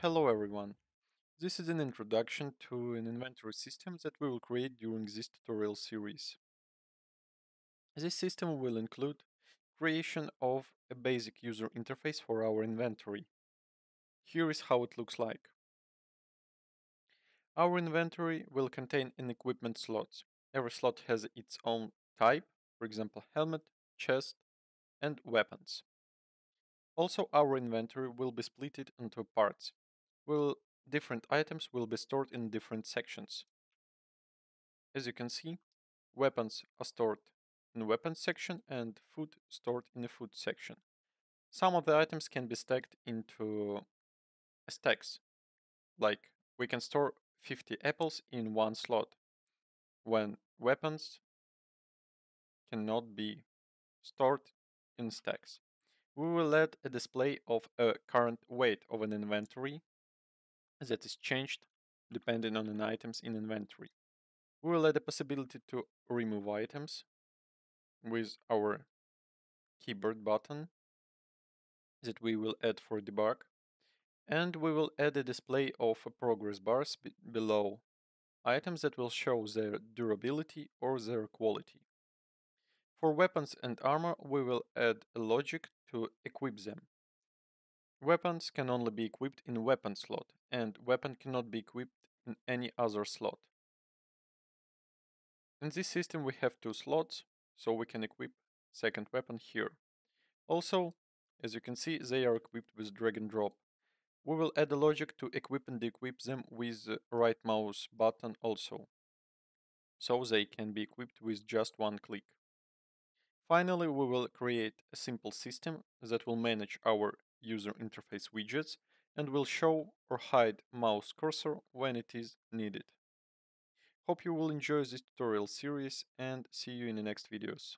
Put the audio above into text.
Hello everyone. This is an introduction to an inventory system that we will create during this tutorial series. This system will include creation of a basic user interface for our inventory. Here is how it looks like. Our inventory will contain an equipment slot. Every slot has its own type, for example helmet, chest, and weapons. Also our inventory will be split into parts will different items will be stored in different sections. As you can see, weapons are stored in weapons section and food stored in the food section. Some of the items can be stacked into stacks, like we can store 50 apples in one slot, when weapons cannot be stored in stacks. We will add a display of a current weight of an inventory that is changed depending on an items in inventory. We will add a possibility to remove items with our keyboard button that we will add for debug and we will add a display of progress bars below items that will show their durability or their quality. For weapons and armor we will add a logic to equip them. Weapons can only be equipped in weapon slot, and weapon cannot be equipped in any other slot. In this system we have two slots, so we can equip second weapon here. Also, as you can see, they are equipped with drag and drop. We will add a logic to equip and de-equip them with the right mouse button also, so they can be equipped with just one click. Finally, we will create a simple system that will manage our user interface widgets and will show or hide mouse cursor when it is needed. Hope you will enjoy this tutorial series and see you in the next videos.